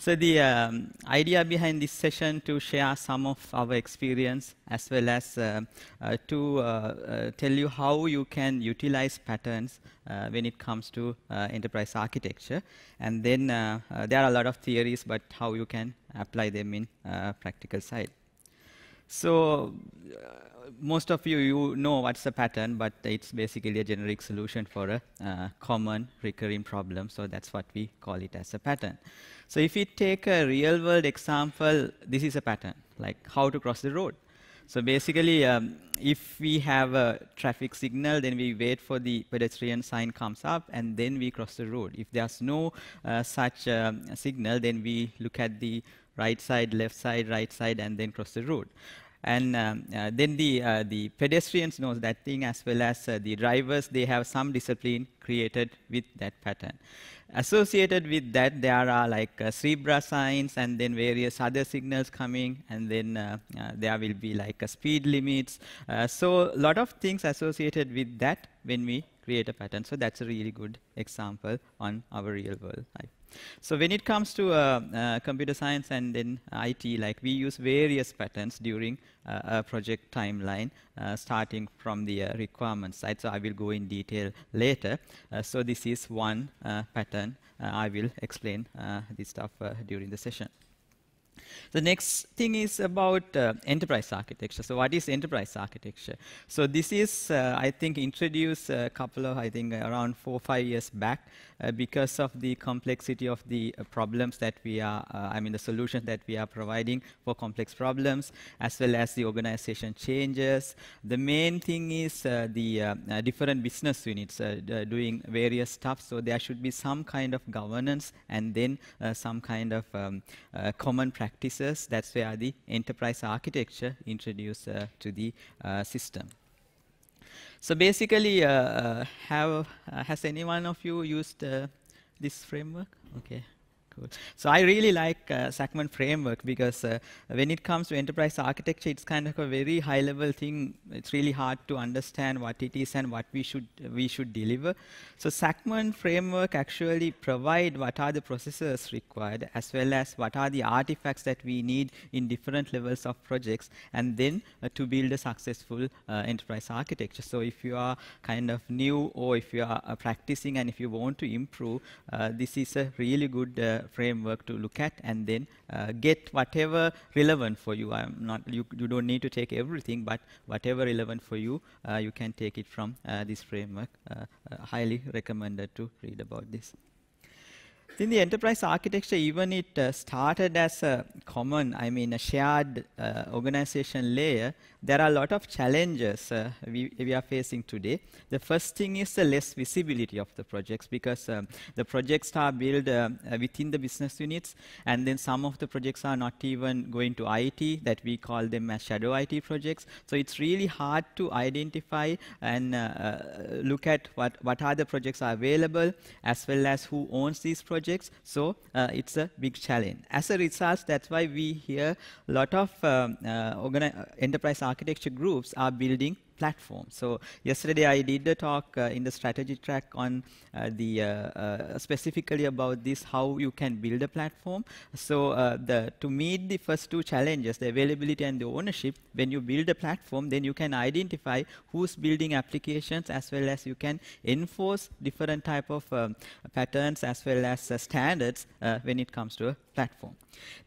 So the um, idea behind this session to share some of our experience as well as uh, uh, to uh, uh tell you how you can utilize patterns uh, when it comes to uh, enterprise architecture. And then there are a lot of theories, but how you can apply them in practical side. So most of you, you know what's a pattern, but it's basically a generic solution for a common recurring problem. So that's what we call it as a pattern. So if we take a real world example, this is a pattern, like how to cross the road. So basically, um, if we have a traffic signal, then we wait for the pedestrian sign comes up, and then we cross the road. If there's no uh, such um, signal, then we look at the right side, left side, right side, and then cross the road and um, uh, then the uh, the pedestrians knows that thing as well as uh, the drivers they have some discipline created with that pattern associated with that there are like uh, signs and then various other signals coming and then uh, uh, there will be like speed limits. So a lot of things associated with that when we create a pattern. So that's a really good example on our real world life so when it comes to uh, uh, computer science and then IT, like we use various patterns during uh, a project timeline, uh, starting from the uh, requirement side. So I will go in detail later. Uh, so this is one pattern. I will explain this stuff during the session. The next thing is about uh, enterprise architecture. So what is enterprise architecture? So this is, uh, I think, introduced a couple of, I think, around four or five years back uh, because of the complexity of the uh, problems that we are, uh, I mean, the solutions that we are providing for complex problems, as well as the organization changes. The main thing is uh, the different business units doing various stuff. So there should be some kind of governance and then some kind of um, common practice practices. That's where the enterprise architecture introduced uh, to the uh, system. So basically, uh, have has any one of you used this framework? Okay. Cool. So I really like uh, framework because uh, when it comes to enterprise architecture, it's kind of a very high level thing. It's really hard to understand what it is and what we should we should deliver. So Zachman framework actually provide what are the processes required as well as what are the artifacts that we need in different levels of projects and then uh, to build a successful uh, enterprise architecture. So if you are kind of new or if you are uh, practicing and if you want to improve, uh, this is a really good framework to look at and then uh, get whatever relevant for you. I'm not, you, you don't need to take everything, but whatever relevant for you, uh, you can take it from uh, this framework. Highly recommended to read about this. In the enterprise architecture, even it uh, started as a common, I mean, a shared uh, organization layer, there are a lot of challenges uh, we, we, are facing today. The first thing is the less visibility of the projects because um, the projects are built uh, within the business units, and then some of the projects are not even going to IT, that we call them as shadow IT projects. So it's really hard to identify and uh, uh, look at what, what are the projects are available, as well as who owns these projects So uh, it's a big challenge. As a result, that's why we hear a lot of um, uh, enterprise architecture groups are building platform. So yesterday I did a talk uh, in the strategy track on uh, the uh, uh specifically about this how you can build a platform. So uh, the to meet the first two challenges, the availability and the ownership, when you build a platform, then you can identify who's building applications as well as you can enforce different type of um, patterns as well as uh, standards when it comes to a platform.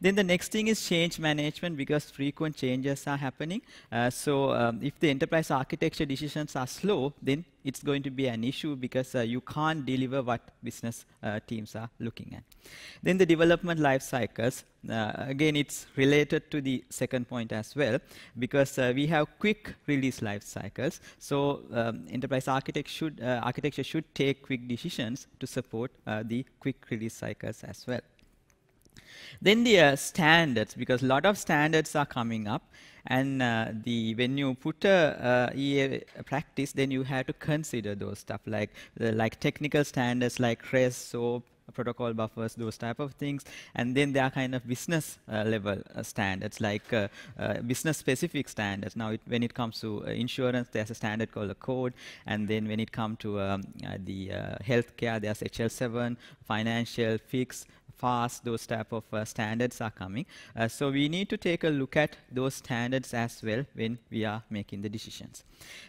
Then the next thing is change management because frequent changes are happening. Uh, so um, if the enterprise architecture decisions are slow, then it's going to be an issue because uh, you can't deliver what business uh, teams are looking at. Then the development life cycles. Uh, again, it's related to the second point as well because uh, we have quick release life cycles. So um, enterprise architect should, uh, architecture should take quick decisions to support the quick release cycles as well. Then the uh, standards, because a lot of standards are coming up, and uh, the when you put a, EA practice, then you have to consider those stuff like like technical standards like REST, SOAP, protocol buffers, those type of things. And then there are kind of business uh, level uh, standards, like uh, uh, business specific standards. Now, it, when it comes to insurance, there's a standard called ACORD. And then when it comes to um, the healthcare, there's HL7, financial, fix, fast those type of uh, standards are coming. Uh, so we need to take a look at those standards as well when we are making the decisions.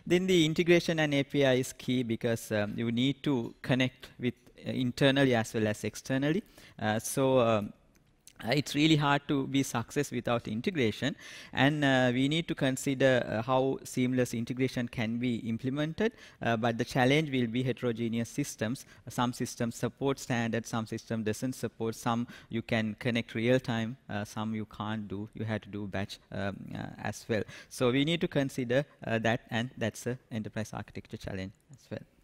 Then the integration and API is key because um, you need to connect with uh, internally as well as externally. Uh, so um, uh, it's really hard to be success without integration. And uh, we need to consider uh, how seamless integration can be implemented. Uh, but the challenge will be heterogeneous systems. Some systems support standards some system doesn't support. Some you can connect real time uh, some you can't do. You have to do batch um, as well. So we need to consider that. And that's an enterprise architecture challenge as well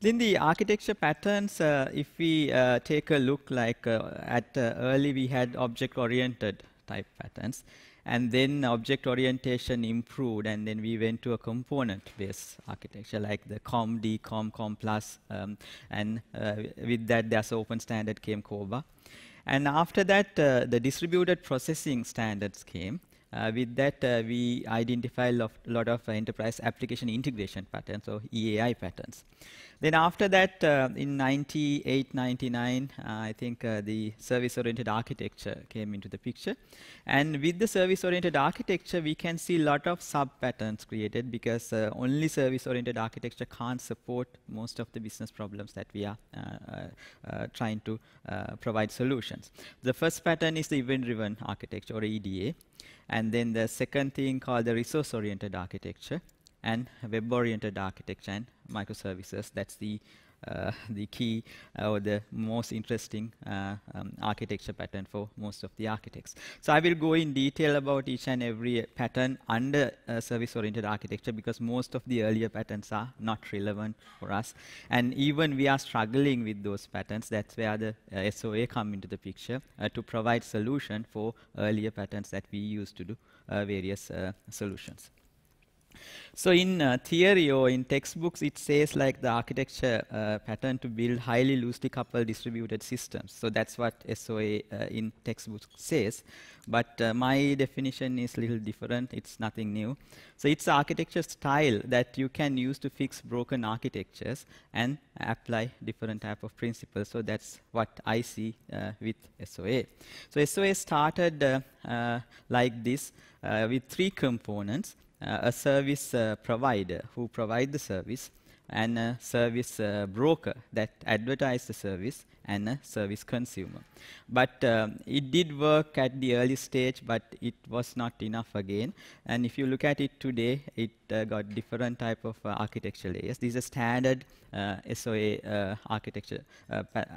then the architecture patterns, uh, if we uh, take a look like uh, at uh, early we had object-oriented type patterns and then object orientation improved and then we went to a component-based architecture like the COM, DCOM, COM+, plus, um, and uh, with that there's open standard came CORBA. And after that, uh, the distributed processing standards came. Uh, with that, uh, we identify a lot, lot of enterprise application integration patterns, or EAI patterns. Then after that, uh, in 98, 99, uh, I think uh, the service-oriented architecture came into the picture. And with the service-oriented architecture, we can see a lot of sub-patterns created because uh, only service-oriented architecture can't support most of the business problems that we are uh, uh, trying to provide solutions. The first pattern is the event-driven architecture, or EDA. And then the second thing called the resource-oriented architecture and web-oriented architecture and microservices. That's the the key uh, or the most interesting uh, um, architecture pattern for most of the architects. So I will go in detail about each and every pattern under uh, service-oriented architecture because most of the earlier patterns are not relevant for us. And even we are struggling with those patterns, that's where the uh, SOA come into the picture uh, to provide solution for earlier patterns that we used to do various solutions. So in uh, theory or in textbooks, it says like the architecture uh, pattern to build highly loosely coupled distributed systems. So that's what SOA uh, in textbooks says. But uh, my definition is a little different. It's nothing new. So it's architecture style that you can use to fix broken architectures and apply different type of principles. So that's what I see uh, with SOA. So SOA started uh, like this with three components. Uh, a service uh, provider who provide the service and a service uh, broker that advertise the service and a service consumer. But um, it did work at the early stage, but it was not enough again. And if you look at it today, it uh, got different type of uh, architecture layers. These are standard uh, SOA architecture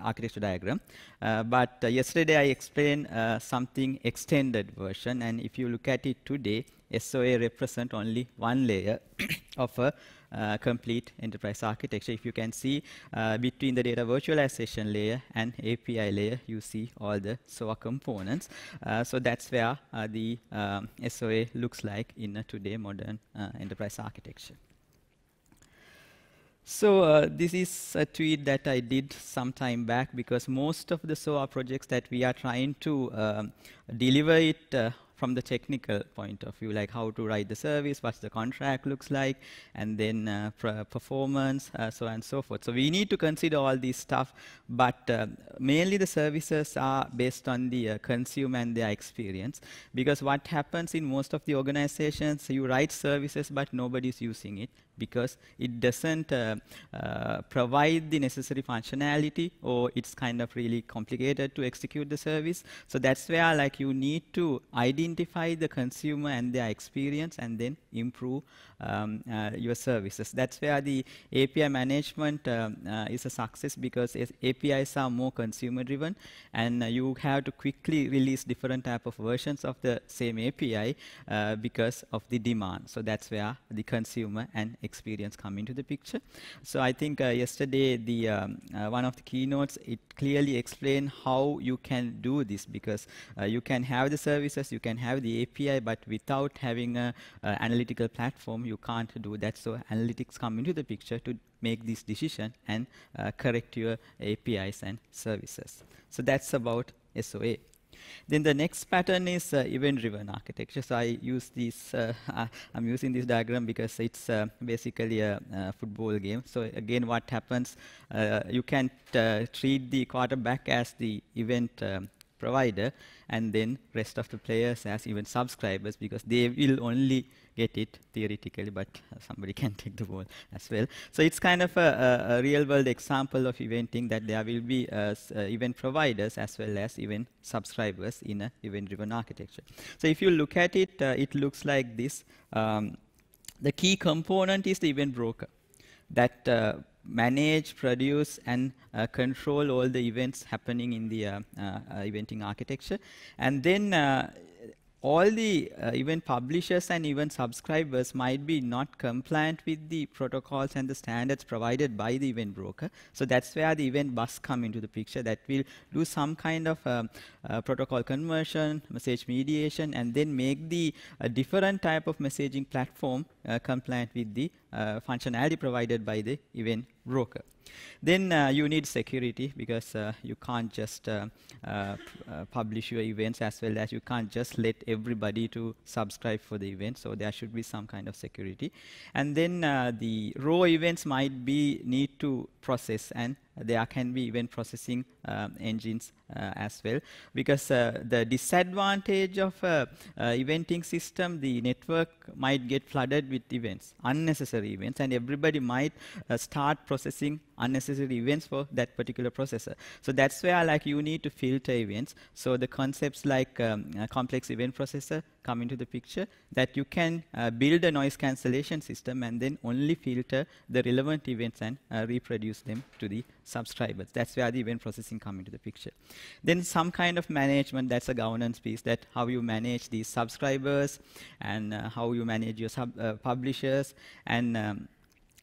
architecture diagram. but yesterday I explained something extended version, and if you look at it today, SOA represent only one layer of a uh, complete enterprise architecture. If you can see uh, between the data virtualization layer and API layer, you see all the SOA components. Uh, so that's where uh, the um, SOA looks like in a today modern uh, enterprise architecture. So uh, this is a tweet that I did some time back because most of the SOA projects that we are trying to um, deliver it from the technical point of view, like how to write the service, what the contract looks like, and then uh, performance, uh, so on and so forth. So we need to consider all these stuff, but uh, mainly the services are based on the uh, consumer and their experience, because what happens in most of the organizations, you write services, but nobody's using it because it doesn't uh, uh, provide the necessary functionality or it's kind of really complicated to execute the service. So that's where like you need to identify the consumer and their experience and then improve um, uh, your services. That's where the API management um, uh, is a success because APIs are more consumer driven and uh, you have to quickly release different type of versions of the same API uh, because of the demand. So that's where the consumer and experience come into the picture. So I think uh, yesterday the um, uh, one of the keynotes it clearly explained how you can do this because uh, you can have the services, you can have the API, but without having a analytical platform, you can't do that. So analytics come into the picture to make this decision and uh, correct your APIs and services. So that's about SOA. Then the next pattern is uh, event-driven architecture. So I use this, uh, I'm using this diagram because it's uh, basically a, a, football game. So again, what happens, uh, you can uh, treat the quarterback as the event um, provider and then rest of the players as even subscribers because they will only get it theoretically, but somebody can take the ball as well. So it's kind of a, a, a real world example of eventing that there will be uh, uh, event providers as well as event subscribers in an event driven architecture. So if you look at it, uh, it looks like this. Um, the key component is the event broker that uh, manage, produce, and uh, control all the events happening in the uh, uh, eventing architecture. And then all the uh, even publishers and even subscribers might be not compliant with the protocols and the standards provided by the event broker. So that's where the event bus come into the picture that will do some kind of um, uh, protocol conversion, message mediation, and then make the uh, different type of messaging platform uh, compliant with the uh, functionality provided by the event broker. Then uh, you need security because uh, you can't just uh, uh, uh, publish your events as well as you can't just let everybody to subscribe for the event. So there should be some kind of security. And then the raw events might be need to process and there can be event processing um, engines uh, as well. Because uh, the disadvantage of uh, eventing system the network might get flooded with events unnecessary events and everybody might start processing unnecessary events for that particular processor so that's where like you need to filter events so the concepts like um, complex event processor come into the picture that you can uh, build a noise cancellation system and then only filter the relevant events and uh, reproduce them to the subscribers. That's where the event processing come into the picture. Then some kind of management, that's a governance piece, that how you manage these subscribers and uh, how you manage your sub, uh, publishers. And um,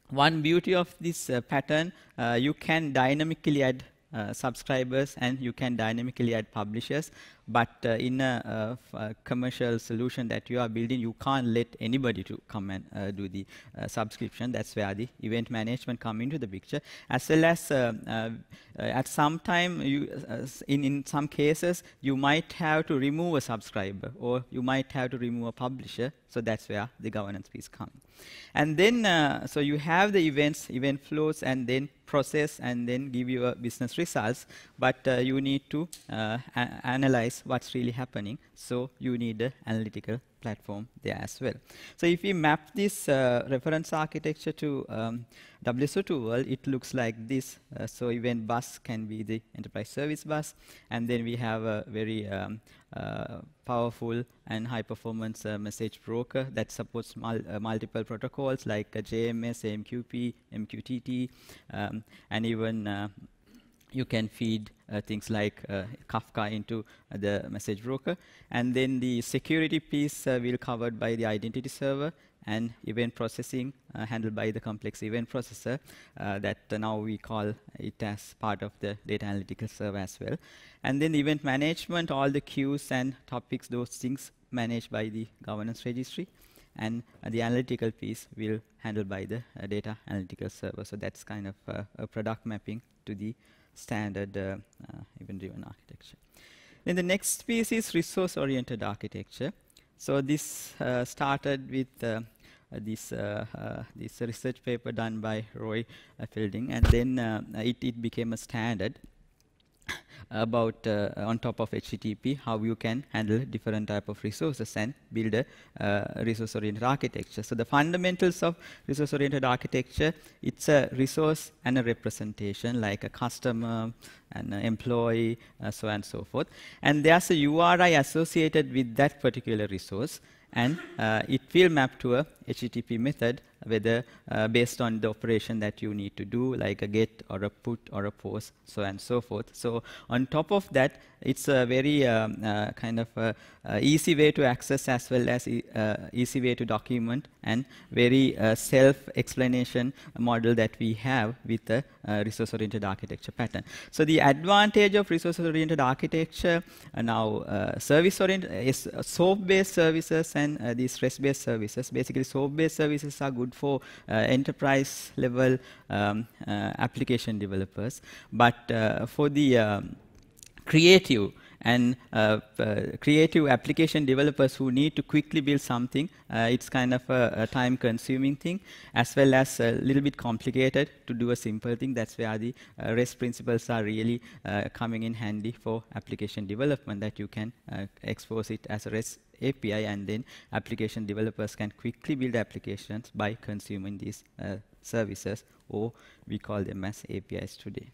one beauty of this uh, pattern, uh, you can dynamically add uh, subscribers and you can dynamically add publishers but uh, in a, a, commercial solution that you are building you can't let anybody to come and uh, do the uh, subscription. That's where the event management come into the picture. As well as uh, uh, at some time you in, in some cases you might have to remove a subscriber or you might have to remove a publisher. So that's where the governance piece comes and then so you have the events event flows and then process and then give you a business results but you need to analyze what's really happening. So you need an analytical platform there as well. So if we map this uh, reference architecture to um, WSO2 world, it looks like this. Uh, so event bus can be the enterprise service bus, and then we have a very um, uh, powerful and high performance uh, message broker that supports mul uh, multiple protocols like JMS, AMQP, MQTT, um, and even uh, you can feed uh, things like uh, Kafka into uh, the message broker. And then the security piece uh, will covered by the identity server and event processing uh, handled by the complex event processor uh, that now we call it as part of the data analytical server as well. And then the event management, all the queues and topics, those things managed by the governance registry and uh, the analytical piece will handled by the uh, data analytical server. So that's kind of uh, a product mapping to the standard uh, event-driven architecture. Then the next piece is resource-oriented architecture. So this started with this uh, uh, this research paper done by Roy uh, Fielding, and then it, it became a standard about uh, on top of HTTP how you can handle different type of resources and build a uh, resource-oriented architecture. So the fundamentals of resource-oriented architecture, it's a resource and a representation like a customer, an employee, uh, so on and so forth. And there's a URI associated with that particular resource and uh, it will map to a HTTP method whether uh, based on the operation that you need to do, like a get or a put or a post, so and so forth. So on top of that, it's a very um, uh, kind of uh, easy way to access as well as e uh, easy way to document and very uh, self-explanation model that we have with the uh, resource-oriented architecture pattern. So the advantage of resource-oriented architecture now service-oriented is SOAP-based services and these REST-based services. Basically, SOAP-based services are good for enterprise level um, application developers, but for the um, creative and uh, uh, creative application developers who need to quickly build something. Uh, it's kind of a, a time-consuming thing, as well as a little bit complicated to do a simple thing. That's where the uh, REST principles are really uh, coming in handy for application development, that you can uh, expose it as a REST API, and then application developers can quickly build applications by consuming these services, or we call them as APIs today.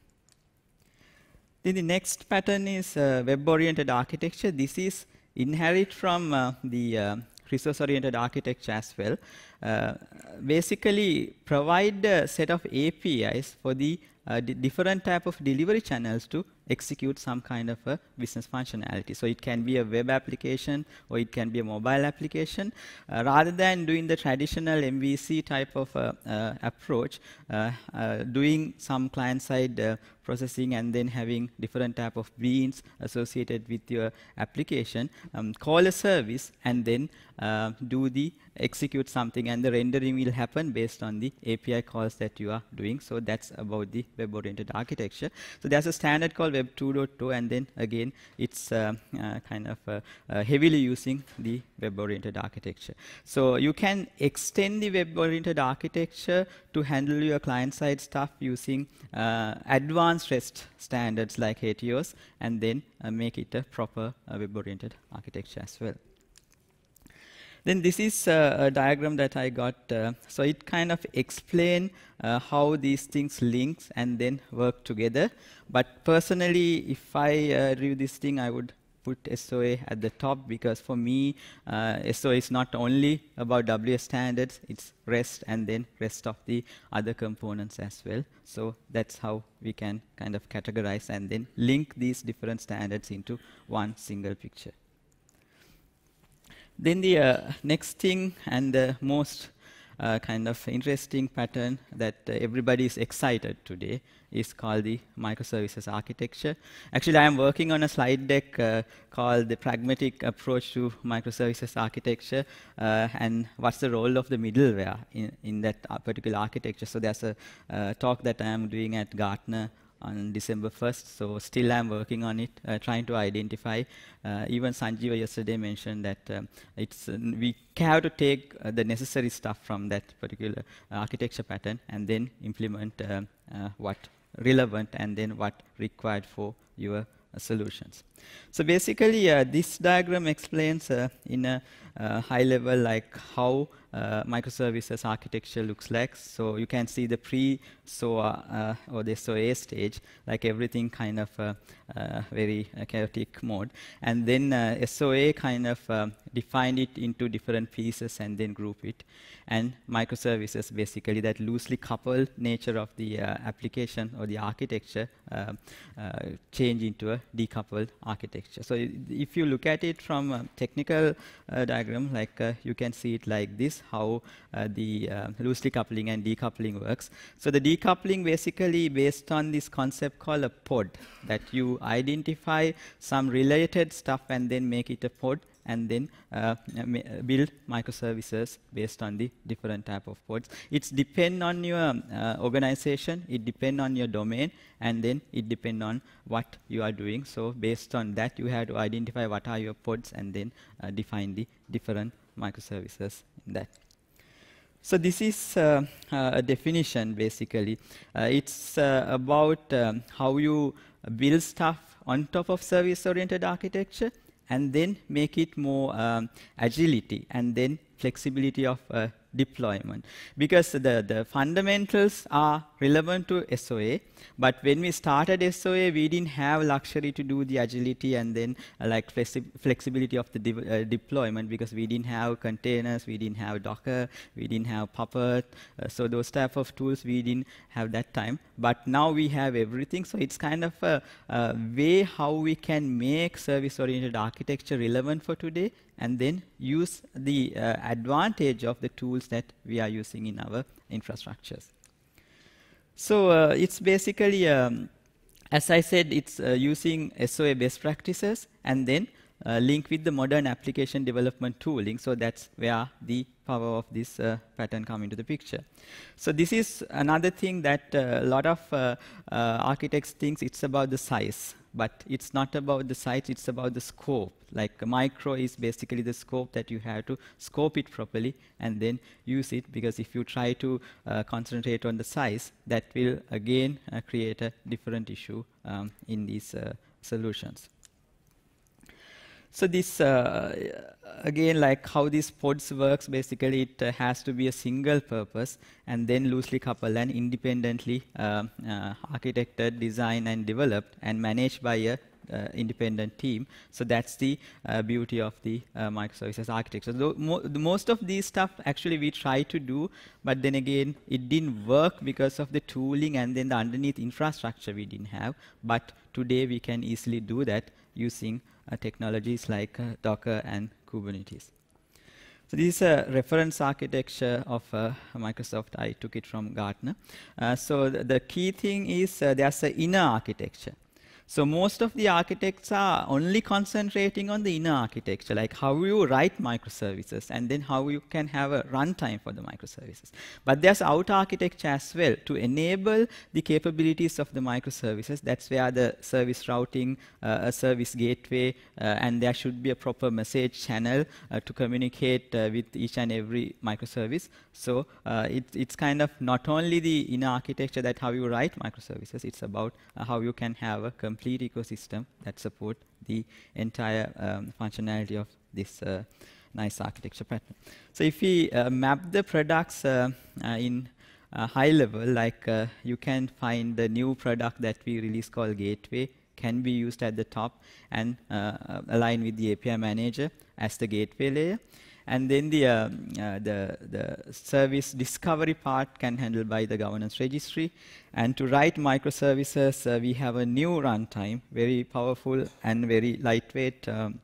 Then the next pattern is uh, web-oriented architecture. This is inherit from uh, the uh, resource-oriented architecture as well. Uh, basically, provide a set of APIs for the uh, different type of delivery channels to execute some kind of a business functionality. So it can be a web application or it can be a mobile application. Uh, rather than doing the traditional MVC type of uh, uh, approach, uh, uh, doing some client-side uh, processing and then having different type of beans associated with your application, um, call a service and then do the execute something and the rendering will happen based on the API calls that you are doing. So that's about the web-oriented architecture. So there's a standard called Web 2.0 and then again it's uh, uh, kind of uh, uh, heavily using the web-oriented architecture. So you can extend the web-oriented architecture to handle your client-side stuff using uh, advanced REST standards like ATOs and then make it a proper web-oriented architecture as well. Then this is uh, a diagram that I got. Uh, so it kind of explain uh, how these things link and then work together. But personally, if I uh, review this thing, I would put SOA at the top because for me, uh, SOA is not only about WS standards, it's REST and then rest of the other components as well. So that's how we can kind of categorize and then link these different standards into one single picture. Then the uh, next thing and the most uh, kind of interesting pattern that uh, everybody is excited today is called the microservices architecture. Actually, I am working on a slide deck uh, called the pragmatic approach to microservices architecture uh, and what's the role of the middleware in, in that particular architecture. So there's a uh, talk that I am doing at Gartner on December 1st. So still I'm working on it, uh, trying to identify. Uh, even Sanjiva yesterday mentioned that um, it's uh, we have to take uh, the necessary stuff from that particular architecture pattern and then implement uh, what relevant and then what required for your solutions. So basically, this diagram explains in a high level like how uh, microservices architecture looks like. So you can see the pre-SOA uh, or the SOA stage, like everything kind of uh, uh very uh, chaotic mode. And then uh, SOA kind of um, defined it into different pieces and then group it. And microservices, basically that loosely coupled nature of the application or the architecture change into a decoupled architecture. So if you look at it from a technical diagram, like you can see it like this how uh, the uh, loosely coupling and decoupling works. So the decoupling basically based on this concept called a pod, that you identify some related stuff and then make it a pod and then uh, build microservices based on the different type of pods. It's depend on your uh, organization, it depend on your domain, and then it depend on what you are doing. So based on that, you have to identify what are your pods and then uh, define the different microservices in that. So this is uh, a definition basically. Uh, it's uh, about um, how you build stuff on top of service-oriented architecture and then make it more um, agility and then flexibility of uh, deployment. Because the, the fundamentals are relevant to SOA, but when we started SOA, we didn't have luxury to do the agility and then uh, like flexi flexibility of the de uh, deployment because we didn't have containers, we didn't have Docker, we didn't have Puppet. Uh, so those type of tools we didn't have that time. But now we have everything. So it's kind of a, a way how we can make service-oriented architecture relevant for today and then use the uh, advantage of the tools that we are using in our infrastructures. So uh, it's basically, um, as I said, it's uh, using SOA best practices and then uh, link with the modern application development tooling. So that's where the power of this uh, pattern come into the picture. So this is another thing that uh, a lot of uh, uh, architects think it's about the size, but it's not about the size, it's about the scope. Like micro is basically the scope that you have to scope it properly and then use it because if you try to uh, concentrate on the size, that will again uh, create a different issue um, in these uh, solutions. So this, uh, again, like how this pods works, basically it uh, has to be a single purpose and then loosely coupled and independently uh, uh architected, designed and developed and managed by a independent team. So that's the uh, beauty of the uh, microservices architecture. So mo most of these stuff actually we try to do, but then again it didn't work because of the tooling and then the underneath infrastructure we didn't have. But today we can easily do that using uh, technologies like uh, Docker and Kubernetes. So this is a reference architecture of uh, Microsoft. I took it from Gartner. Uh, so the, the, key thing is uh, there's an inner architecture. So most of the architects are only concentrating on the inner architecture, like how you write microservices and then how you can have a runtime for the microservices. But there's outer architecture as well to enable the capabilities of the microservices. That's where the service routing, uh, a service gateway, uh, and there should be a proper message channel uh, to communicate uh, with each and every microservice. So uh, it, it's kind of not only the inner architecture that how you write microservices, it's about how you can have a complete ecosystem that support the entire um, functionality of this uh, nice architecture pattern. So if we uh, map the products uh, uh, in high level, like uh, you can find the new product that we release called Gateway can be used at the top and align with the API manager as the gateway layer and then the, uh, uh, the, the service discovery part can handle by the governance registry. And to write microservices, uh, we have a new runtime, very powerful and very lightweight um,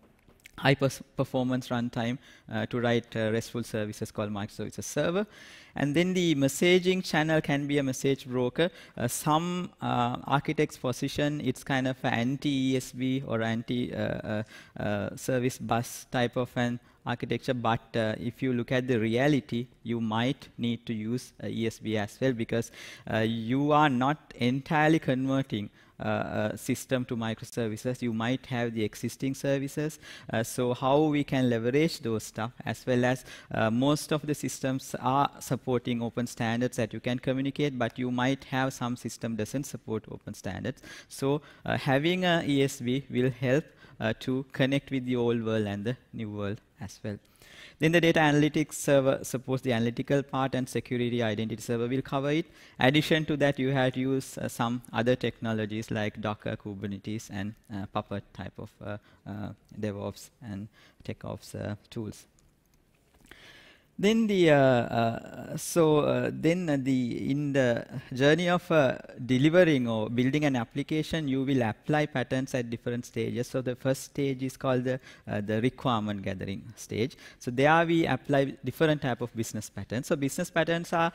high performance runtime uh, to write uh, RESTful services called microservices server. And then the messaging channel can be a message broker. Uh, some uh, architects position it's kind of an anti-ESB or anti-service uh, bus type of an architecture, but uh, if you look at the reality, you might need to use uh, ESB as well because uh, you are not entirely converting uh, system to microservices. You might have the existing services. Uh, so how we can leverage those stuff as well as uh, most of the systems are supporting open standards that you can communicate, but you might have some system doesn't support open standards. So uh, having a ESB will help uh, to connect with the old world and the new world as well. Then the data analytics server supports the analytical part and security identity server will cover it. Addition to that, you to use uh, some other technologies like Docker, Kubernetes, and uh, Puppet type of uh, uh DevOps and TechOps uh, tools. Then the uh, uh, so uh, then the in the journey of delivering or building an application, you will apply patterns at different stages. So the first stage is called the the requirement gathering stage. So there we apply different type of business patterns. So business patterns are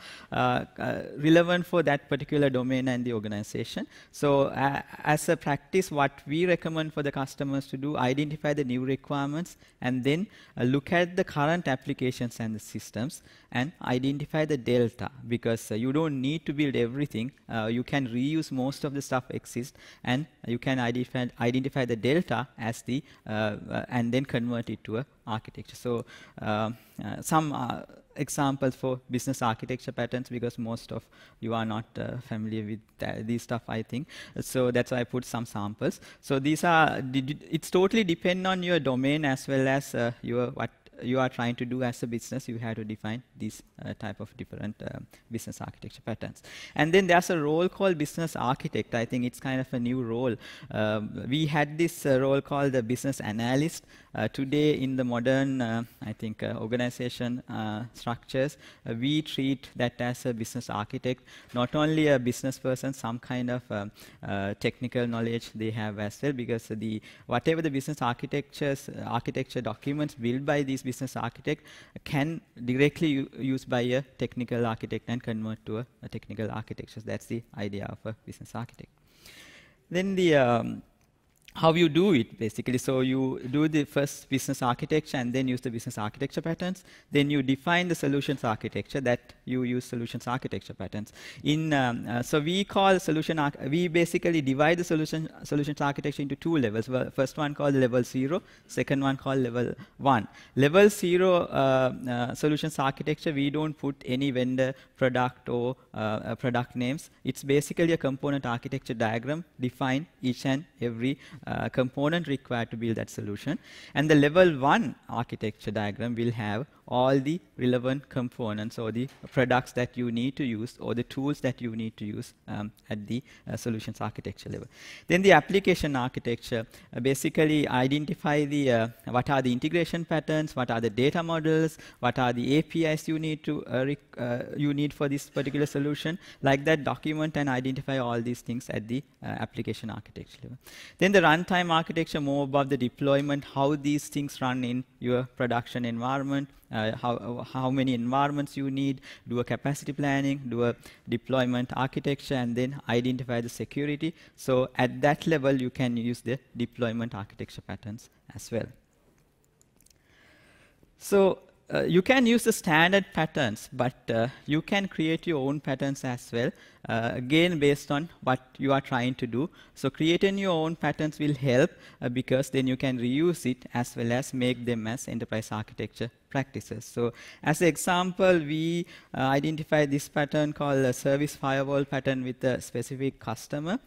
relevant for that particular domain and the organization. So as a practice, what we recommend for the customers to do, identify the new requirements and then look at the current applications and the systems and identify the delta because uh, you don't need to build everything. Uh, you can reuse most of the stuff exists and you can identify, identify the delta as the uh, uh and then convert it to a architecture. So um, uh, some examples for business architecture patterns because most of you are not uh, familiar with these stuff I think so that's why I put some samples so these are it's totally depend on your domain as well as uh, your what you are trying to do as a business, you have to define these uh, type of different um, business architecture patterns. And then there's a role called business architect. I think it's kind of a new role. Um, we had this uh, role called the business analyst. Uh, today, in the modern, uh, I think, uh, organization structures, we treat that as a business architect, not only a business person, some kind of um, technical knowledge they have as well, because the whatever the business architectures, architecture documents built by these business architect can directly used by a technical architect and convert to a, a, technical architecture. That's the idea of a business architect. Then the um, how you do it basically. So you do the first business architecture and then use the business architecture patterns. Then you define the solutions architecture that you use solutions architecture patterns. In um, uh, so we call solution we basically divide the solution solutions architecture into two levels. Well, first one called level zero, second one called level one. Level zero uh, uh, solutions architecture we don't put any vendor product or uh, product names. It's basically a component architecture diagram define each and every uh, component required to build that solution. And the level one architecture diagram will have all the relevant components or the products that you need to use or the tools that you need to use um, at the uh, solutions architecture level. Then the application architecture uh, basically identify the uh, what are the integration patterns, what are the data models, what are the APIs you need to uh, uh, you need for this particular solution. Like that, document and identify all these things at the uh, application architecture level. Then the runtime architecture more about the deployment, how these things run in your production environment, uh, how, how many environments you need, do a capacity planning, do a deployment architecture, and then identify the security. So at that level, you can use the deployment architecture patterns as well. So uh, you can use the standard patterns, but uh, you can create your own patterns as well, uh, again based on what you are trying to do. So creating your own patterns will help uh, because then you can reuse it as well as make them as enterprise architecture practices. So as an example, we uh, identify this pattern called a service firewall pattern with a specific customer.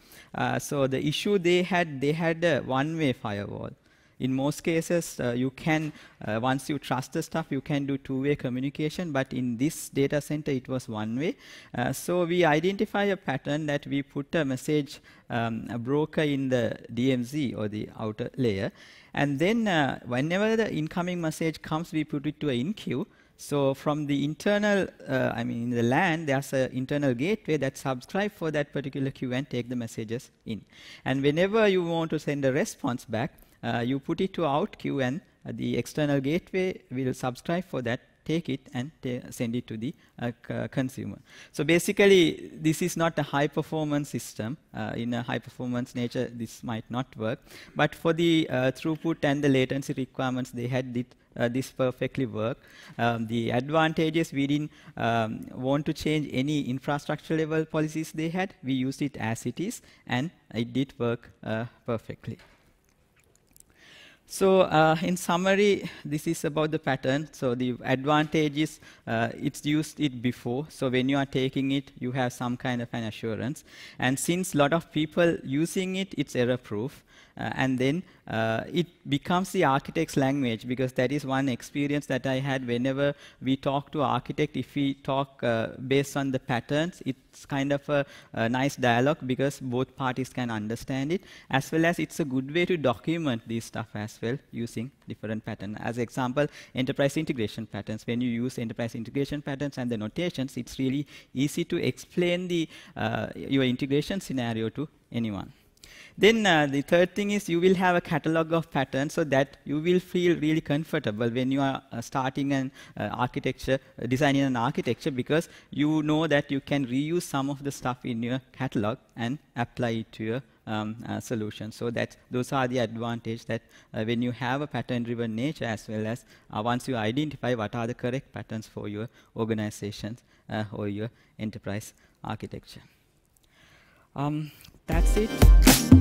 So the issue they had, they had a one-way firewall in most cases, uh, you can, uh, once you trust the stuff, you can do two-way communication, but in this data center, it was one-way. Uh, so we identify a pattern that we put a message um, a broker in the DMZ or the outer layer, and then uh, whenever the incoming message comes, we put it to an in queue, so from the internal, uh, I mean, in the LAN, there's an internal gateway that subscribe for that particular queue and take the messages in. And whenever you want to send a response back, you put it to out queue and uh, the external gateway will subscribe for that take it and send it to the uh, consumer. So basically, this is not a high performance system. Uh, in a high performance nature, this might not work. But for the uh, throughput and the latency requirements, they had it, uh, this perfectly work. Um, the advantages, we didn't um, want to change any infrastructure level policies they had. We used it as it is, and it did work uh, perfectly. So uh, in summary, this is about the pattern. So the advantage is uh, it's used it before. So when you are taking it, you have some kind of an assurance. And since a lot of people using it, it's error proof. Uh, and then uh, it becomes the architect's language because that is one experience that I had whenever we talk to architect. If we talk uh, based on the patterns, it's kind of a, a, nice dialogue because both parties can understand it, as well as it's a good way to document this stuff as well using different patterns. As example, enterprise integration patterns. When you use enterprise integration patterns and the notations, it's really easy to explain the uh, your integration scenario to anyone. Then uh, the third thing is you will have a catalog of patterns so that you will feel really comfortable when you are uh, starting an uh, architecture, uh, designing an architecture because you know that you can reuse some of the stuff in your catalog and apply it to your um, uh, solution. So that those are the advantage that uh, when you have a pattern-driven nature as well as once you identify what are the correct patterns for your organizations or your enterprise architecture. Um, that's it.